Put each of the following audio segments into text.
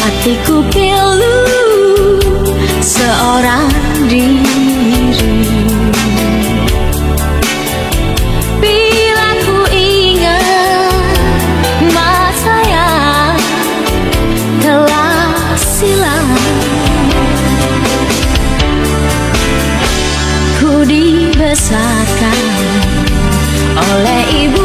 hatiku. Pilu seorang diri. Bila ku ingat masa yang telah silam. Ku dibesarkan oleh ibuku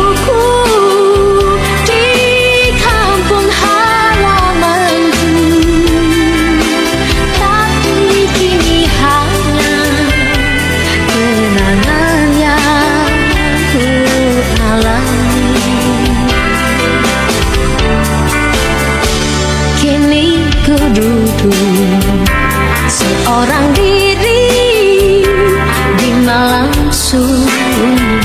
ku duduk. Seorang diri di malam sunyi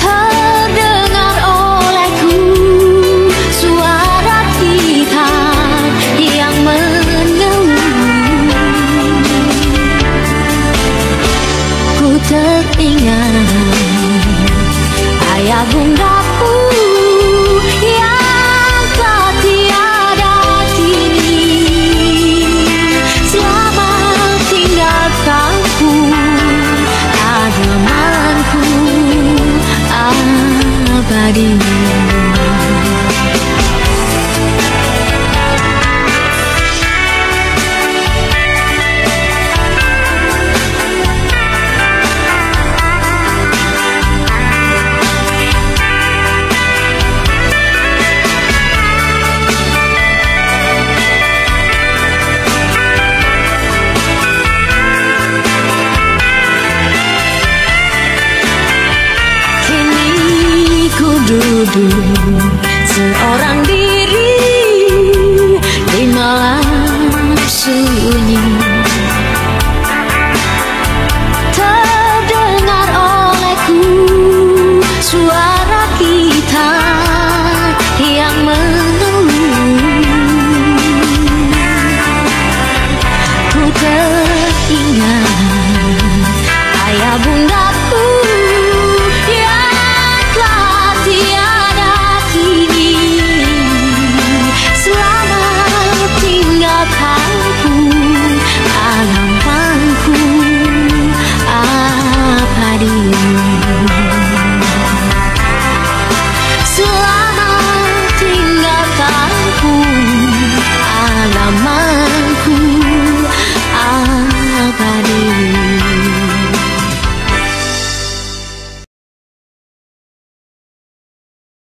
Terdengar olehku suara gitar yang mengeluh Ku teringat ayah bundaku Maria. hidup seorang diri di malam sunyi. Terdengar olehku suara kita yang mengeluh ku teringat ayah bundaku